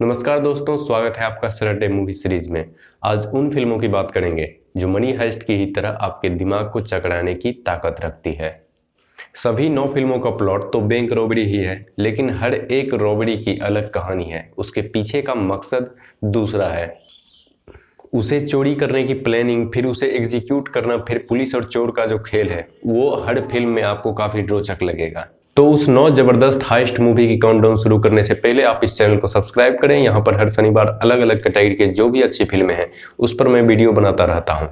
नमस्कार दोस्तों, स्वागत है आपका सरडे मूवी सीरीज़ में। आज उन फ़िल्मों की बात करेंगे, जो मनी हाइस्ट की ही तरह आपके दिमाग को चकराने की ताकत रखती है। सभी नौ फ़िल्मों का प्लॉट तो बैंक रॉबरी ही है, लेकिन हर एक रॉबरी की अलग कहानी है। उसके पीछे का मकसद दूसरा है। उसे चोरी करने की प्लानिंग फिर उसे एग्जीक्यूट करना, फिर पुलिस और चोर का जो खेल है, वो हर फ़िल्म में आपको काफ़ी रोचक लगेगा। तो उस नौ ज़बरदस्त हाइस्ट मूवी की काउंटडाउन शुरू करने से पहले आप इस चैनल को सब्सक्राइब करें। यहाँ पर हर शनिवार अलग अलग कैटेगरी के जो भी अच्छी फ़िल्में हैं, उस पर मैं वीडियो बनाता रहता हूँ।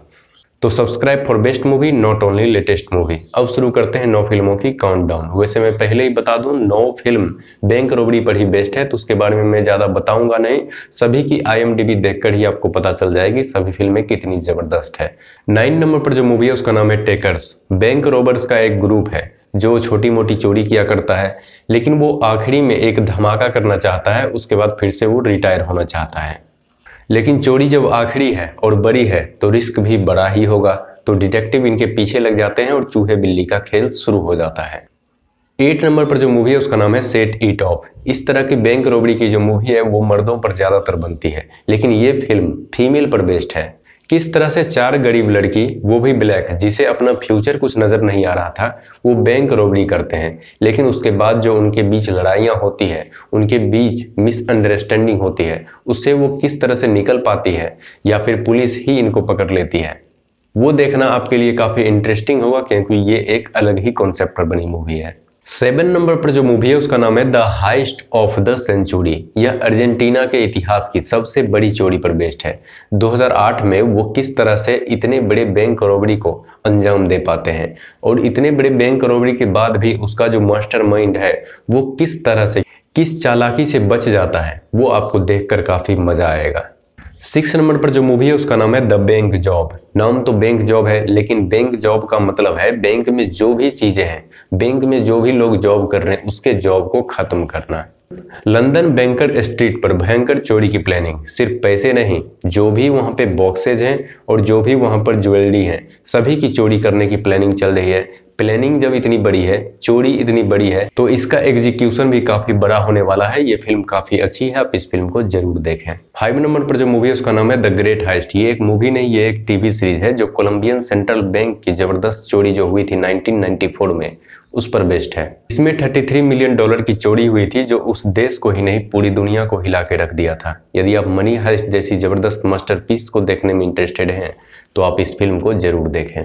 तो subscribe for best movie not only latest movie अब शुरू करते हैं नौ फ़िल्मों की काउंटडाउन वैसे मैं पहले ही बता दूँ, नौ फ़िल्म बैंक रोबरी पर ही बेस्ट है तो उसके बारे में मैं ज़्यादा बताऊँगा नहीं। सभी की आई एम देखकर ही आपको पता चल जाएगी सभी फ़िल्में कितनी ज़बरदस्त है। नाइन नंबर पर जो मूवी है, उसका नाम है टेकर्स बैंक रोबर्स का एक ग्रुप है। जो छोटी मोटी चोरी किया करता है, लेकिन वो आखिरी में एक धमाका करना चाहता है, उसके बाद फिर से वो रिटायर होना चाहता है। लेकिन चोरी जब आखिरी है और बड़ी है तो रिस्क भी बड़ा ही होगा। तो डिटेक्टिव इनके पीछे लग जाते हैं और चूहे बिल्ली का खेल शुरू हो जाता है। एट नंबर पर जो मूवी है, उसका नाम है सेट ईट ऑफ़ इस तरह की बैंक रोबड़ी की जो मूवी है, वो मर्दों पर ज़्यादातर बनती है। लेकिन ये फ़िल्म फीमेल पर बेस्ड है। किस तरह से चार गरीब लड़की, वो भी ब्लैक जिसे अपना फ्यूचर कुछ नज़र नहीं आ रहा था, वो बैंक रोबरी करते हैं। लेकिन उसके बाद जो उनके बीच लड़ाइयाँ होती है, उनके बीच मिसअंडरस्टैंडिंग होती है, उससे वो किस तरह से निकल पाती है, या फिर पुलिस ही इनको पकड़ लेती है? वो देखना आपके लिए काफ़ी इंटरेस्टिंग होगा, क्योंकि ये एक अलग ही कॉन्सेप्ट पर बनी मूवी है। सेवन नंबर पर जो मूवी है, उसका नाम है the heist of the century. यह अर्जेंटीना के इतिहास की सबसे बड़ी चोरी पर बेस्ड है। 2008 में वो किस तरह से इतने बड़े बैंक रॉबरी को अंजाम दे पाते हैं और इतने बड़े बैंक रॉबरी के बाद भी उसका जो मास्टर माइंड है, वो किस तरह से, किस चालाकी से बच जाता है, वो आपको देखकर काफ़ी मज़ा आएगा। सिक्स नंबर पर जो मूवी है, उसका नाम है द बैंक जॉब नाम तो बैंक जॉब है, लेकिन बैंक जॉब का मतलब है बैंक में जो भी चीज़ें हैं बैंक में जो भी लोग जॉब कर रहे हैं, उसके जॉब को खत्म करना लंदन बैंकर स्ट्रीट पर भयंकर चोरी की प्लानिंग सिर्फ़ पैसे नहीं, जो भी वहाँ पे बॉक्सेज हैं और जो भी वहाँ पर ज्वेलरी है, सभी की चोरी करने की प्लानिंग चल रही है। प्लानिंग जब इतनी बड़ी है, चोरी इतनी बड़ी है तो इसका एग्जीक्यूशन भी काफ़ी बड़ा होने वाला है। ये फ़िल्म काफ़ी अच्छी है, आप इस फ़िल्म को ज़रूर देखें। फाइव नंबर पर जो मूवी है, उसका नाम है द ग्रेट हाइस्ट ये एक मूवी नहीं, ये एक टीवी सीरीज़ है, जो कोलंबियन सेंट्रल बैंक की ज़बरदस्त चोरी जो हुई थी 1994 में, उस पर बेस्ड है। इसमें 33 मिलियन डॉलर की चोरी हुई थी, जो उस देश को ही नहीं, पूरी दुनिया को हिला के रख दिया था। यदि आप मनी हाइस्ट जैसी ज़बरदस्त मास्टरपीस को देखने में इंटरेस्टेड हैं तो आप इस फ़िल्म को ज़रूर देखें।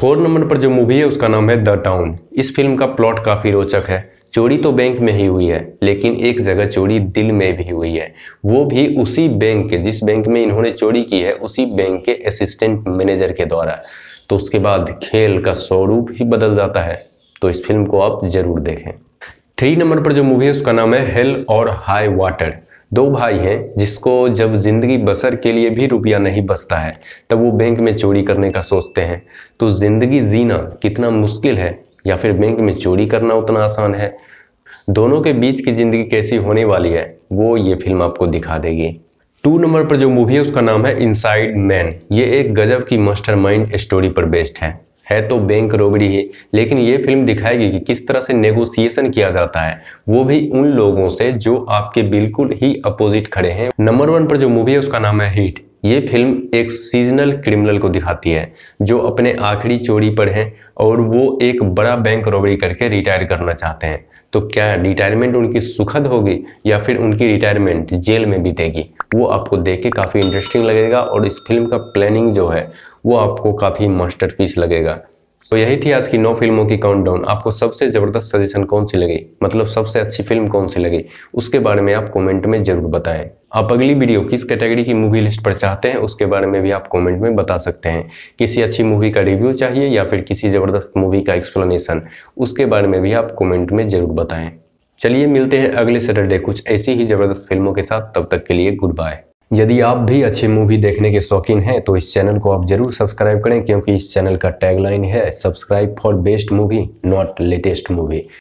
फोर नंबर पर जो मूवी है, उसका नाम है द टाउन। इस फ़िल्म का प्लॉट काफ़ी रोचक है। चोरी तो बैंक में ही हुई है, लेकिन एक जगह चोरी दिल में भी हुई है। वो भी उसी बैंक के, जिस बैंक में इन्होंने चोरी की है, उसी बैंक के असिस्टेंट मैनेजर के द्वारा। तो उसके बाद खेल का स्वरूप ही बदल जाता है। तो इस फ़िल्म को आप ज़रूर देखें। थ्री नंबर पर जो मूवी है, उसका नाम है हेल और हाई वाटर दो भाई हैं जिसको जब ज़िंदगी बसर के लिए भी रुपया नहीं बचता है, तब वो बैंक में चोरी करने का सोचते हैं। तो ज़िंदगी जीना कितना मुश्किल है, या फिर बैंक में चोरी करना उतना आसान है? दोनों के बीच की ज़िंदगी कैसी होने वाली है, वो ये फ़िल्म आपको दिखा देगी। टू नंबर पर जो मूवी है, उसका नाम है इनसाइड मैन ये एक गजब की मास्टरमाइंड स्टोरी पर बेस्ड है। है तो बैंक रोबरी ही। लेकिन ये फ़िल्म दिखाएगी कि किस तरह से नेगोशिएशन किया जाता है। वो भी उन लोगों से जो आपके बिल्कुल ही अपोजिट खड़े हैं। नंबर वन पर जो मूवी है, उसका नाम है हिट ये फ़िल्म एक सीजनल क्रिमिनल को दिखाती है, जो अपने आखिरी चोरी पर हैं और वो एक बड़ा बैंक रॉबरी करके रिटायर करना चाहते हैं। तो क्या रिटायरमेंट उनकी सुखद होगी या फिर उनकी रिटायरमेंट जेल में बीतेगी? वो आपको देख के काफ़ी इंटरेस्टिंग लगेगा और इस फ़िल्म का प्लानिंग जो है वो आपको काफ़ी मास्टरपीस लगेगा। तो यही थी आज की नौ फ़िल्मों की काउंटडाउन आपको सबसे ज़बरदस्त सजेशन कौन सी लगी? मतलब सबसे अच्छी फ़िल्म कौन सी लगी? उसके बारे में आप कमेंट में ज़रूर बताएँ। आप अगली वीडियो किस कैटेगरी की मूवी लिस्ट पर चाहते हैं, उसके बारे में भी आप कमेंट में बता सकते हैं। किसी अच्छी मूवी का रिव्यू चाहिए या फिर किसी ज़बरदस्त मूवी का एक्सप्लेनेशन उसके बारे में भी आप कमेंट में ज़रूर बताएँ। चलिए मिलते हैं अगले सैटरडे कुछ ऐसी ही ज़बरदस्त फ़िल्मों के साथ। तब तक के लिए गुड बाय यदि आप भी अच्छी मूवी देखने के शौकीन हैं तो इस चैनल को आप ज़रूर सब्सक्राइब करें, क्योंकि इस चैनल का टैगलाइन है subscribe for best movie not latest movie